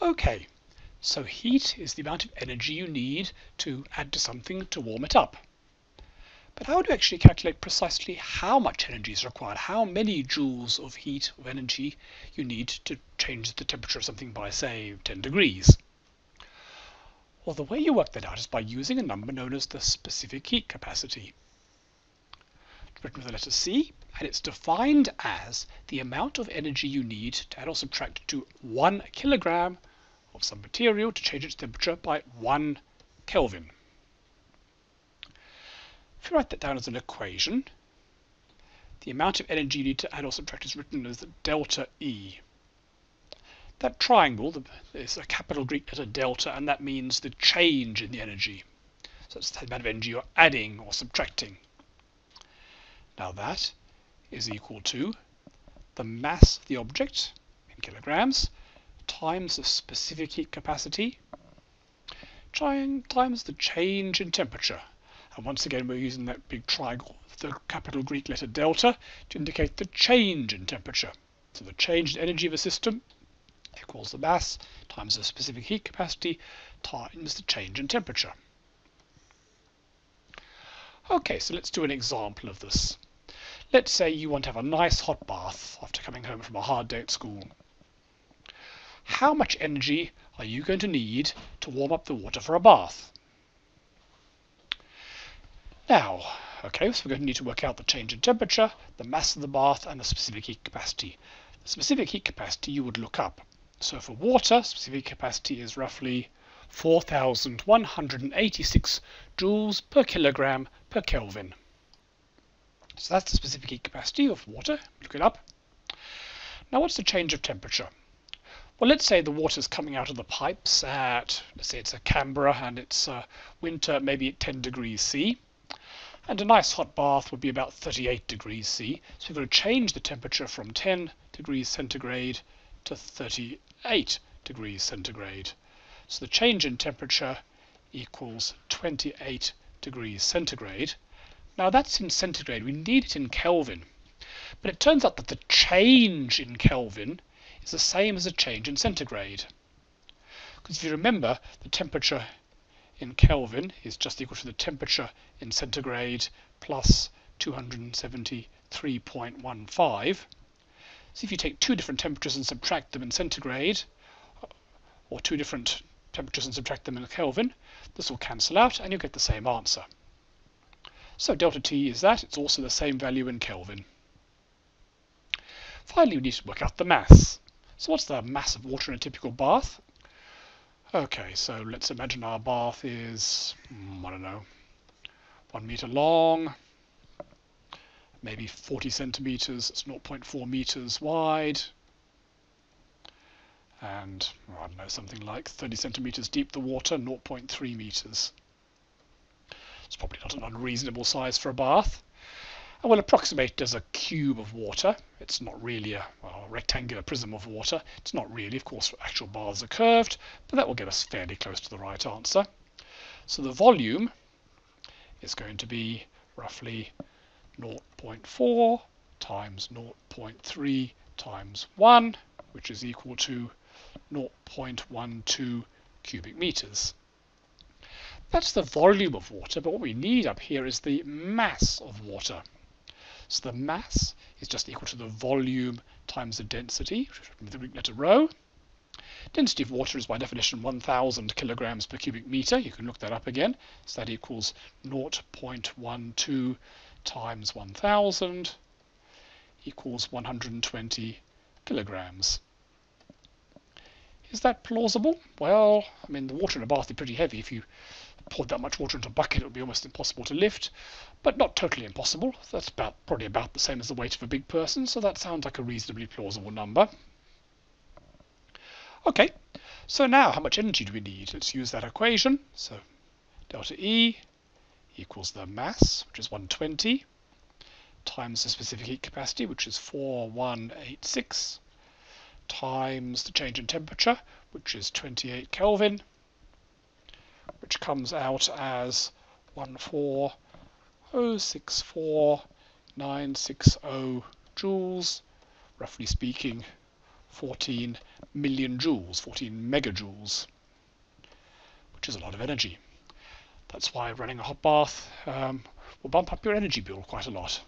Okay, so heat is the amount of energy you need to add to something to warm it up. But how do you actually calculate precisely how much energy is required? How many joules of heat, of energy, you need to change the temperature of something by, say, 10 degrees? Well, the way you work that out is by using a number known as the specific heat capacity. It's written with the letter C, and it's defined as the amount of energy you need to add or subtract to 1 kilogram of some material to change its temperature by 1 Kelvin. If you write that down as an equation, the amount of energy you need to add or subtract is written as delta E. That triangle is a capital Greek letter delta, and that means the change in the energy. So it's the amount of energy you're adding or subtracting. Now that is equal to the mass of the object in kilograms times the specific heat capacity times the change in temperature and once again, we're using that big triangle, the capital Greek letter delta, to indicate the change in temperature. So the change in energy of a system equals the mass times the specific heat capacity times the change in temperature. Okay, so let's do an example of this. Let's say you want to have a nice hot bath after coming home from a hard day at school. How much energy are you going to need to warm up the water for a bath? Now, okay, so we're going to need to work out the change in temperature, the mass of the bath, and the specific heat capacity. The specific heat capacity you would look up. So for water, specific capacity is roughly 4,186 joules per kilogram per Kelvin. So that's the specific heat capacity of water. Look it up. Now what's the change of temperature? Well, let's say the water's coming out of the pipes at, let's say it's a Canberra and it's uh, winter, maybe at 10 degrees C and a nice hot bath would be about 38 degrees C. So we're going to change the temperature from 10 degrees centigrade to 38 degrees centigrade. So the change in temperature equals 28 degrees centigrade. Now that's in centigrade, we need it in Kelvin. But it turns out that the change in Kelvin is the same as a change in centigrade. Because if you remember, the temperature in Kelvin is just equal to the temperature in centigrade plus 273.15. So if you take two different temperatures and subtract them in centigrade, or two different temperatures and subtract them in Kelvin, this will cancel out and you get the same answer. So delta T is that, it's also the same value in Kelvin. Finally, we need to work out the mass. So what's the mass of water in a typical bath? Okay, so let's imagine our bath is, hmm, I don't know, one meter long, maybe 40 centimeters, it's 0.4 meters wide, and I don't know, something like 30 centimeters deep the water, 0.3 meters. It's probably not an unreasonable size for a bath and we'll approximate as a cube of water. It's not really a, well, a, rectangular prism of water. It's not really, of course, actual bars are curved, but that will get us fairly close to the right answer. So the volume is going to be roughly 0.4 times 0.3 times 1, which is equal to 0.12 cubic meters. That's the volume of water, but what we need up here is the mass of water. So the mass is just equal to the volume times the density, the Greek letter rho. Density of water is by definition 1000 kilograms per cubic meter. You can look that up again. So that equals 0.12 times 1000 equals 120 kilograms. Is that plausible? Well, I mean, the water in a bath is pretty heavy. If you poured that much water into a bucket, it would be almost impossible to lift, but not totally impossible. That's about probably about the same as the weight of a big person, so that sounds like a reasonably plausible number. Okay, so now how much energy do we need? Let's use that equation. So delta E equals the mass, which is 120, times the specific heat capacity, which is 4186, times the change in temperature, which is 28 Kelvin, which comes out as 14064,960 joules, roughly speaking 14 million joules, 14 megajoules, which is a lot of energy. That's why running a hot bath um, will bump up your energy bill quite a lot.